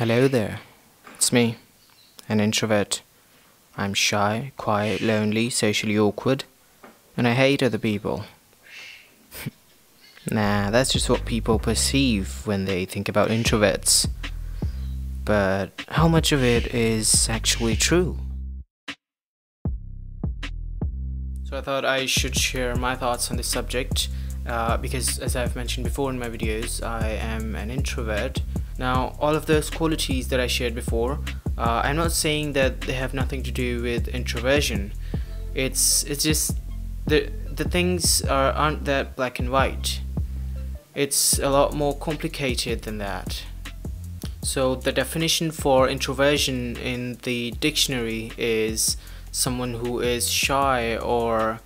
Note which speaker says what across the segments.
Speaker 1: Hello there. It's me, an introvert. I'm shy, quiet, lonely, socially awkward, and I hate other people. nah, that's just what people perceive when they think about introverts. But how much of it is actually true? So I thought I should share my thoughts on this subject uh, because, as I've mentioned before in my videos, I am an introvert now, all of those qualities that I shared before, uh, I'm not saying that they have nothing to do with introversion. It's it's just the the things are aren't that black and white. It's a lot more complicated than that. So the definition for introversion in the dictionary is someone who is shy or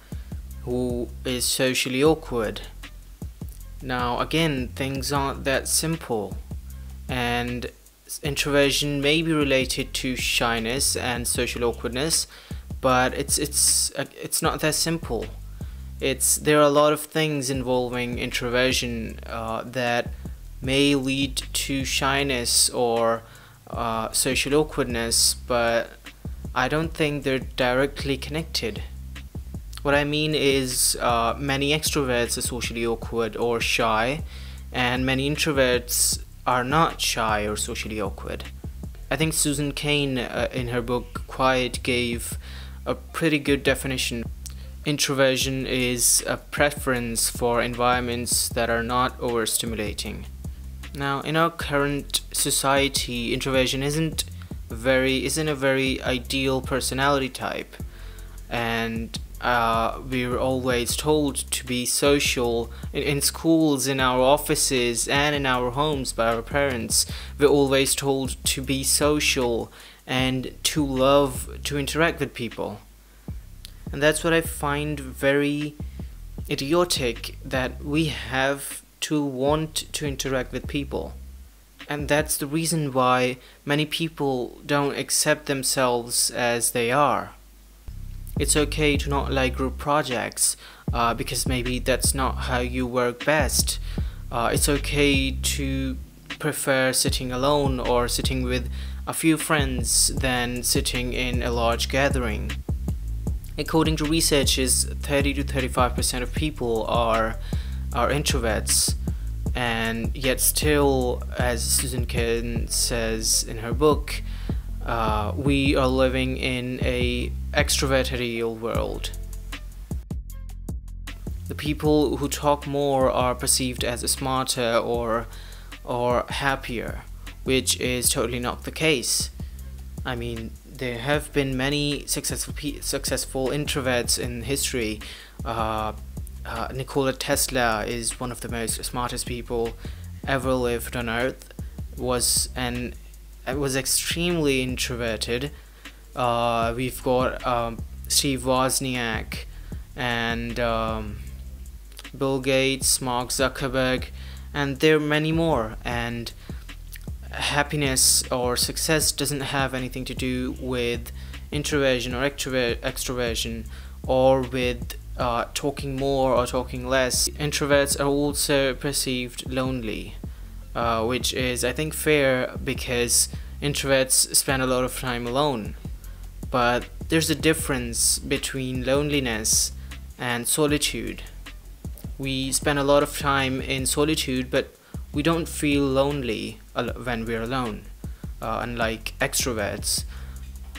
Speaker 1: who is socially awkward. Now again, things aren't that simple and introversion may be related to shyness and social awkwardness but it's it's it's not that simple. It's there are a lot of things involving introversion uh, that may lead to shyness or uh, social awkwardness but I don't think they're directly connected. What I mean is uh, many extroverts are socially awkward or shy and many introverts are not shy or socially awkward. I think Susan Cain uh, in her book Quiet gave a pretty good definition. Introversion is a preference for environments that are not overstimulating. Now, in our current society, introversion isn't very isn't a very ideal personality type, and uh, we're always told to be social in, in, schools, in our offices, and in our homes by our parents. We're always told to be social and to love to interact with people. And that's what I find very idiotic that we have to want to interact with people. And that's the reason why many people don't accept themselves as they are it's okay to not like group projects uh, because maybe that's not how you work best. Uh, it's okay to prefer sitting alone or sitting with a few friends than sitting in a large gathering. According to researchers, 30 to 35% of people are are introverts and yet still as Susan Cain says in her book uh, we are living in a extroverted world. The people who talk more are perceived as smarter or or happier, which is totally not the case. I mean, there have been many successful successful introverts in history. Uh, uh, Nikola Tesla is one of the most smartest people ever lived on Earth. Was an was extremely introverted uh, we've got um, Steve Wozniak and um, Bill Gates, Mark Zuckerberg, and there are many more. And happiness or success doesn't have anything to do with introversion or extrover extroversion or with uh, talking more or talking less. Introverts are also perceived lonely, uh, which is, I think, fair because introverts spend a lot of time alone but there's a difference between loneliness and solitude. We spend a lot of time in solitude, but we don't feel lonely when we're alone, uh, unlike extroverts.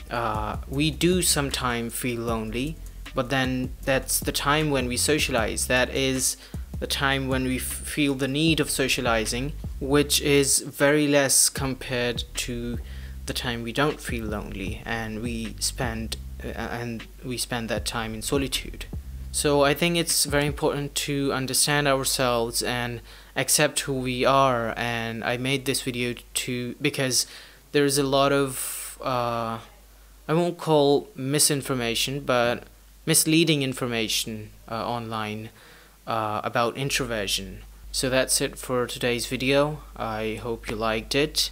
Speaker 1: Uh, we do sometimes feel lonely, but then that's the time when we socialize. That is the time when we feel the need of socializing, which is very less compared to the time we don't feel lonely and we spend uh, and we spend that time in solitude. So i think it's very important to understand ourselves and accept who we are. And i made this video to because there's a lot of uh, i won't call misinformation but misleading information uh, online uh, about introversion. So that's it for today's video. I hope you liked it